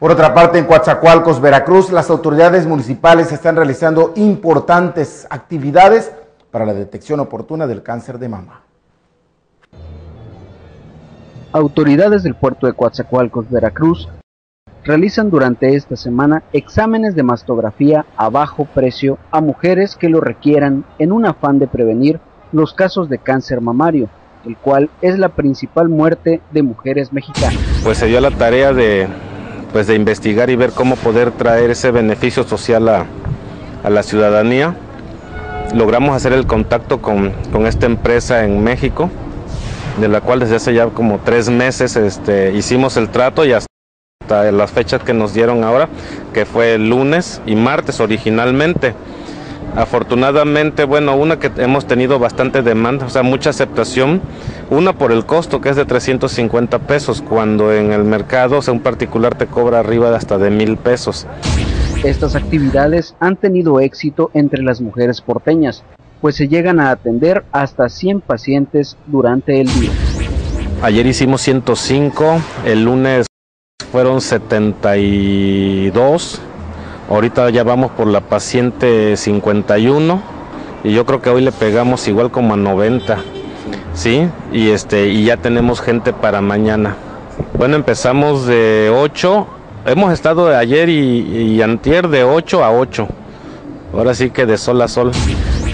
Por otra parte, en Coatzacoalcos, Veracruz, las autoridades municipales están realizando importantes actividades para la detección oportuna del cáncer de mama. Autoridades del puerto de Coatzacoalcos, Veracruz, realizan durante esta semana exámenes de mastografía a bajo precio a mujeres que lo requieran en un afán de prevenir los casos de cáncer mamario, el cual es la principal muerte de mujeres mexicanas. Pues se dio la tarea de pues de investigar y ver cómo poder traer ese beneficio social a, la ciudadanía. Logramos hacer el contacto con, esta empresa en México, de la cual desde hace ya como tres meses este, hicimos el trato y hasta las fechas que nos dieron ahora, que fue lunes y martes originalmente. Afortunadamente, bueno, una que hemos tenido bastante demanda, o sea, mucha aceptación. Una por el costo, que es de 350 pesos, cuando en el mercado, o sea, un particular te cobra arriba de hasta de mil pesos. Estas actividades han tenido éxito entre las mujeres porteñas, pues se llegan a atender hasta 100 pacientes durante el día. Ayer hicimos 105, el lunes fueron 72 Ahorita ya vamos por la paciente 51 y yo creo que hoy le pegamos igual como a 90. ¿Sí? Y este y ya tenemos gente para mañana. Bueno, empezamos de 8. Hemos estado de ayer y, antier de 8 a 8. Ahora sí que de sol a sol.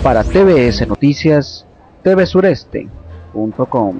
Para TVS Noticias, tvsureste.com.